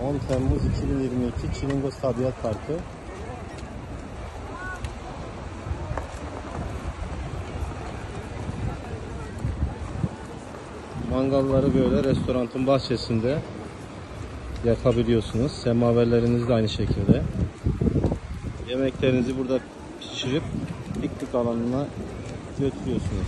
10 Temmuz 2022 Çilingöz Tabiat Parkı. Mangalları böyle restoranın bahçesinde yakabiliyorsunuz. Semaverleriniz de aynı şekilde. Yemeklerinizi burada pişirip piknik alanına götürüyorsunuz.